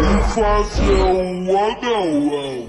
e fazer o anel.